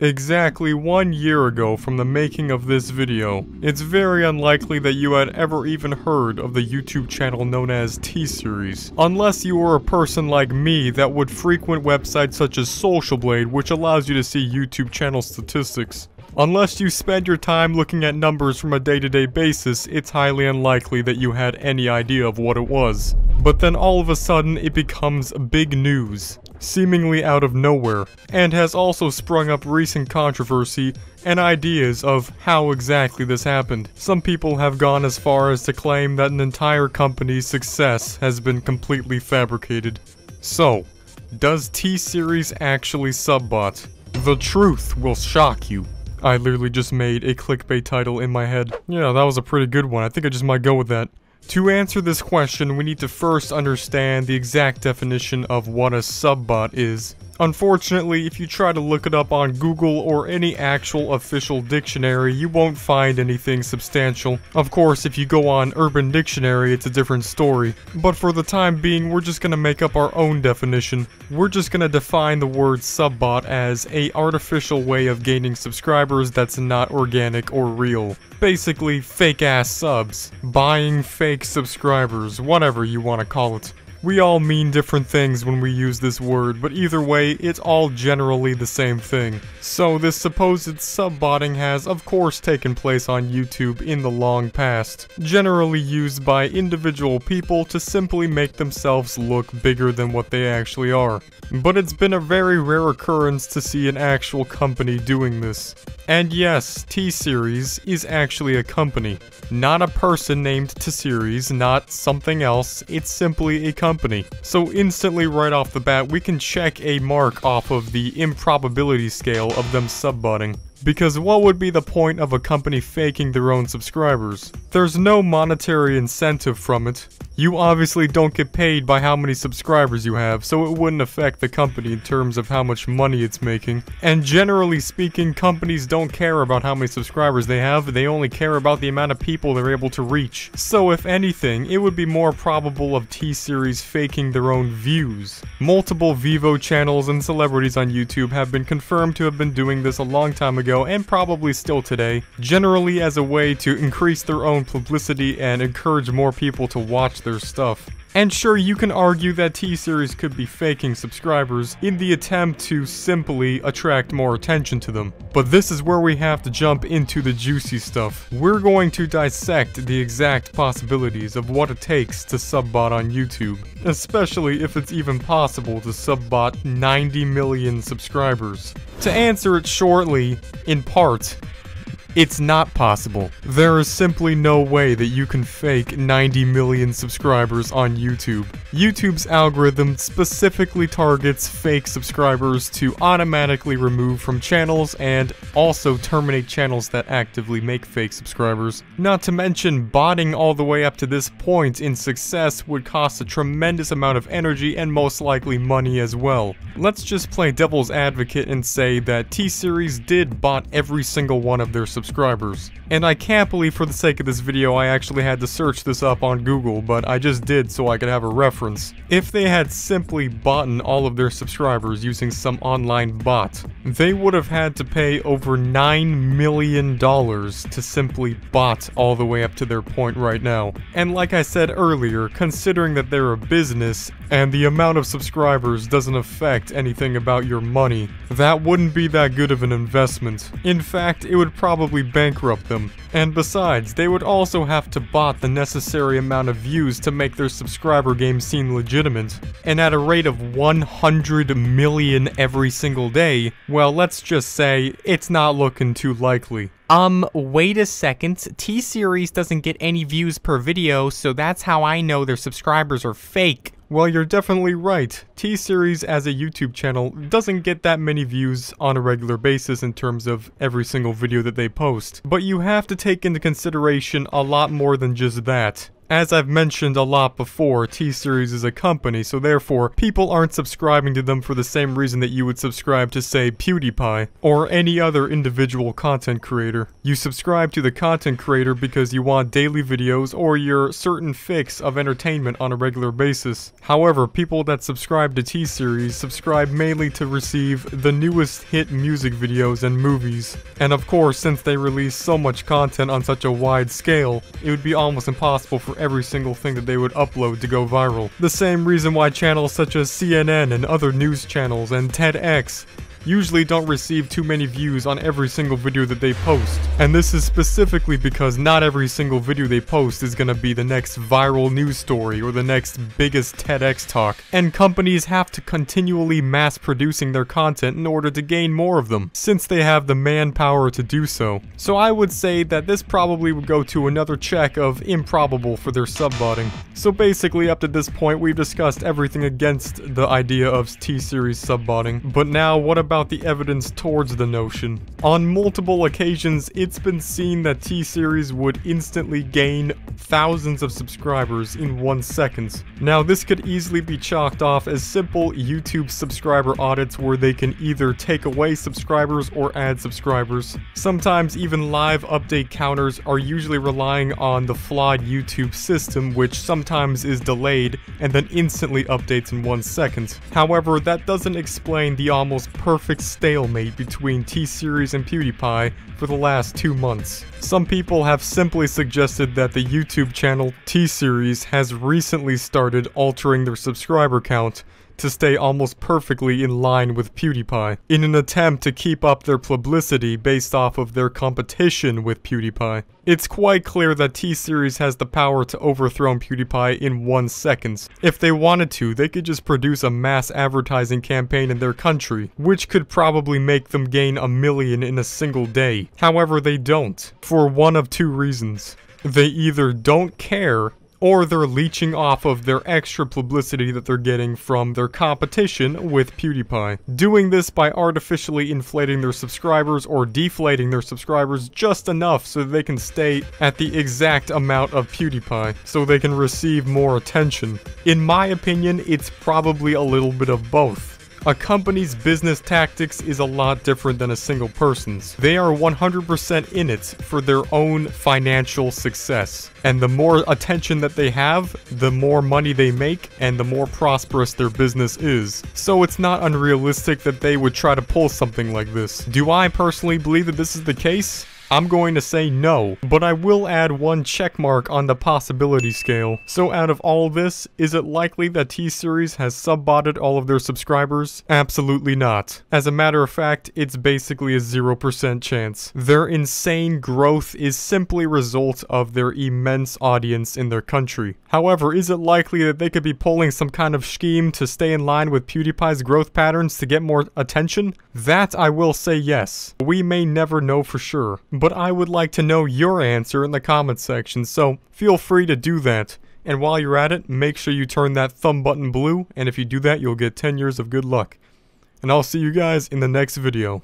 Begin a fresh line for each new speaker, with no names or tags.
Exactly one year ago from the making of this video, it's very unlikely that you had ever even heard of the YouTube channel known as T-Series, unless you were a person like me that would frequent websites such as Social Blade which allows you to see YouTube channel statistics. Unless you spend your time looking at numbers from a day-to-day -day basis, it's highly unlikely that you had any idea of what it was. But then all of a sudden, it becomes big news seemingly out of nowhere, and has also sprung up recent controversy and ideas of how exactly this happened. Some people have gone as far as to claim that an entire company's success has been completely fabricated. So, does T-Series actually subbot? The truth will shock you. I literally just made a clickbait title in my head. Yeah, that was a pretty good one. I think I just might go with that. To answer this question, we need to first understand the exact definition of what a subbot is. Unfortunately, if you try to look it up on Google or any actual official dictionary, you won't find anything substantial. Of course, if you go on Urban Dictionary, it's a different story. But for the time being, we're just gonna make up our own definition. We're just gonna define the word subbot as a artificial way of gaining subscribers that's not organic or real. Basically, fake ass subs. Buying fake subscribers, whatever you want to call it. We all mean different things when we use this word, but either way, it's all generally the same thing. So this supposed subbotting has of course taken place on YouTube in the long past, generally used by individual people to simply make themselves look bigger than what they actually are. But it's been a very rare occurrence to see an actual company doing this. And yes, T-Series is actually a company. Not a person named T-Series, not something else, it's simply a company. So instantly right off the bat, we can check a mark off of the improbability scale of them subbotting. Because what would be the point of a company faking their own subscribers? There's no monetary incentive from it. You obviously don't get paid by how many subscribers you have, so it wouldn't affect the company in terms of how much money it's making. And generally speaking, companies don't care about how many subscribers they have, they only care about the amount of people they're able to reach. So if anything, it would be more probable of T-Series faking their own views. Multiple Vevo channels and celebrities on YouTube have been confirmed to have been doing this a long time ago and probably still today, generally as a way to increase their own publicity and encourage more people to watch their stuff. And sure, you can argue that T-Series could be faking subscribers in the attempt to simply attract more attention to them. But this is where we have to jump into the juicy stuff. We're going to dissect the exact possibilities of what it takes to subbot on YouTube, especially if it's even possible to subbot 90 million subscribers. To answer it shortly, in part, it's not possible. There is simply no way that you can fake 90 million subscribers on YouTube. YouTube's algorithm specifically targets fake subscribers to automatically remove from channels and also terminate channels that actively make fake subscribers. Not to mention, botting all the way up to this point in success would cost a tremendous amount of energy and most likely money as well. Let's just play devil's advocate and say that T-Series did bot every single one of their subscribers subscribers. And I can't believe for the sake of this video I actually had to search this up on Google, but I just did so I could have a reference. If they had simply bought all of their subscribers using some online bot, they would have had to pay over $9 million to simply bot all the way up to their point right now. And like I said earlier, considering that they're a business and the amount of subscribers doesn't affect anything about your money, that wouldn't be that good of an investment. In fact, it would probably bankrupt them. And besides, they would also have to bot the necessary amount of views to make their subscriber game seem legitimate. And at a rate of 100 million every single day, well, let's just say, it's not looking too likely.
Um, wait a second. T-Series doesn't get any views per video, so that's how I know their subscribers are fake.
Well, you're definitely right. T-Series as a YouTube channel doesn't get that many views on a regular basis in terms of every single video that they post. But you have to take into consideration a lot more than just that. As I've mentioned a lot before, T-Series is a company, so therefore, people aren't subscribing to them for the same reason that you would subscribe to, say, PewDiePie, or any other individual content creator. You subscribe to the content creator because you want daily videos or your certain fix of entertainment on a regular basis. However, people that subscribe to T-Series subscribe mainly to receive the newest hit music videos and movies. And of course, since they release so much content on such a wide scale, it would be almost impossible for every single thing that they would upload to go viral. The same reason why channels such as CNN and other news channels and TEDx usually don't receive too many views on every single video that they post. And this is specifically because not every single video they post is gonna be the next viral news story or the next biggest TEDx talk. And companies have to continually mass producing their content in order to gain more of them, since they have the manpower to do so. So I would say that this probably would go to another check of improbable for their subbotting. So basically up to this point we've discussed everything against the idea of T-Series subbotting, but now what about about the evidence towards the notion. On multiple occasions, it's been seen that T-Series would instantly gain thousands of subscribers in one second. Now, this could easily be chalked off as simple YouTube subscriber audits where they can either take away subscribers or add subscribers. Sometimes even live update counters are usually relying on the flawed YouTube system, which sometimes is delayed and then instantly updates in one second. However, that doesn't explain the almost perfect perfect stalemate between T-Series and PewDiePie for the last two months. Some people have simply suggested that the YouTube channel T-Series has recently started altering their subscriber count to stay almost perfectly in line with PewDiePie, in an attempt to keep up their publicity based off of their competition with PewDiePie. It's quite clear that T-Series has the power to overthrow PewDiePie in one second. If they wanted to, they could just produce a mass advertising campaign in their country, which could probably make them gain a million in a single day. However, they don't, for one of two reasons. They either don't care or they're leeching off of their extra publicity that they're getting from their competition with PewDiePie. Doing this by artificially inflating their subscribers or deflating their subscribers just enough so they can stay at the exact amount of PewDiePie, so they can receive more attention. In my opinion, it's probably a little bit of both. A company's business tactics is a lot different than a single person's. They are 100% in it for their own financial success. And the more attention that they have, the more money they make, and the more prosperous their business is. So it's not unrealistic that they would try to pull something like this. Do I personally believe that this is the case? I'm going to say no, but I will add one checkmark on the possibility scale. So out of all this, is it likely that T-Series has subbotted all of their subscribers? Absolutely not. As a matter of fact, it's basically a 0% chance. Their insane growth is simply a result of their immense audience in their country. However, is it likely that they could be pulling some kind of scheme to stay in line with PewDiePie's growth patterns to get more attention? That I will say yes. We may never know for sure but I would like to know your answer in the comments section, so feel free to do that. And while you're at it, make sure you turn that thumb button blue, and if you do that, you'll get 10 years of good luck. And I'll see you guys in the next video.